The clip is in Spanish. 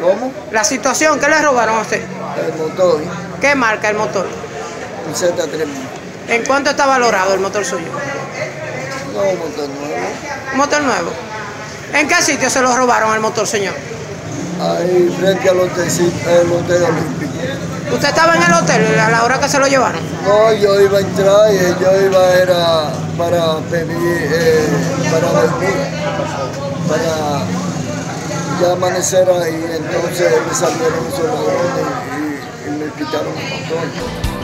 ¿Cómo? La situación, ¿qué le robaron a usted? El motor, ¿Qué marca el motor? un Z3000. ¿En cuánto está valorado el motor suyo? No, un motor nuevo. Un motor nuevo. ¿En qué sitio se lo robaron el motor, señor? Ahí frente al hotel, el hotel olímpico. ¿Usted estaba en el hotel a la hora que se lo llevaron? No, yo iba a entrar y yo iba era para pedir, eh, para dormir, para ya amaneciera ahí, entonces me salieron los soldados y, me quitaron el control.